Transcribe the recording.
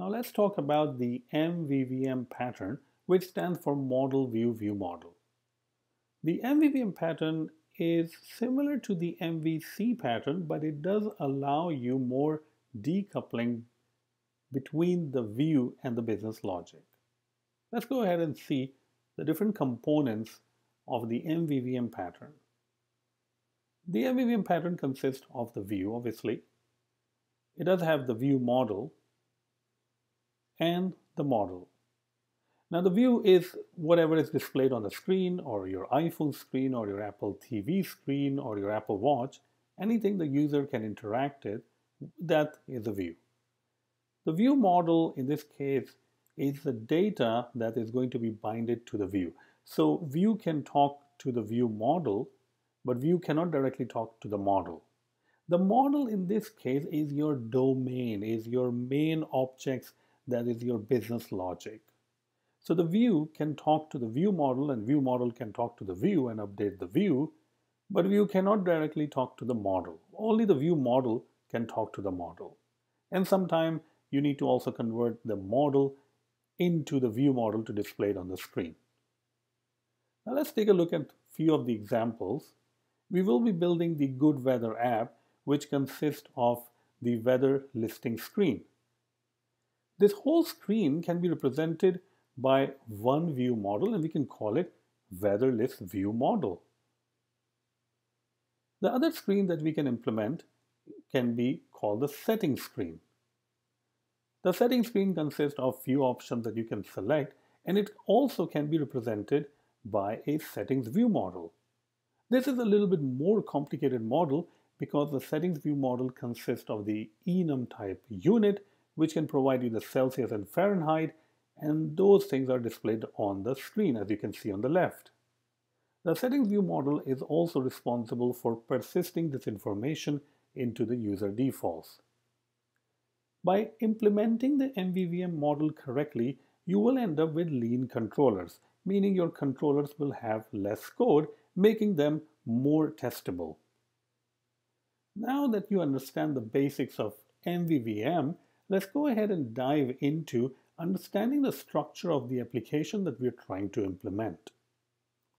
Now let's talk about the MVVM pattern, which stands for Model View View Model. The MVVM pattern is similar to the MVC pattern, but it does allow you more decoupling between the view and the business logic. Let's go ahead and see the different components of the MVVM pattern. The MVVM pattern consists of the view, obviously. It does have the view model, and the model. Now the view is whatever is displayed on the screen or your iPhone screen or your Apple TV screen or your Apple Watch, anything the user can interact with, that is a view. The view model in this case is the data that is going to be binded to the view. So view can talk to the view model, but view cannot directly talk to the model. The model in this case is your domain, is your main objects that is your business logic. So the view can talk to the view model and view model can talk to the view and update the view, but view cannot directly talk to the model. Only the view model can talk to the model. And sometime you need to also convert the model into the view model to display it on the screen. Now let's take a look at a few of the examples. We will be building the Good Weather app, which consists of the weather listing screen. This whole screen can be represented by one view model and we can call it weather list view model. The other screen that we can implement can be called the settings screen. The settings screen consists of few options that you can select and it also can be represented by a settings view model. This is a little bit more complicated model because the settings view model consists of the enum type unit which can provide you the Celsius and Fahrenheit, and those things are displayed on the screen as you can see on the left. The settings view model is also responsible for persisting this information into the user defaults. By implementing the MVVM model correctly, you will end up with lean controllers, meaning your controllers will have less code, making them more testable. Now that you understand the basics of MVVM, let's go ahead and dive into understanding the structure of the application that we're trying to implement.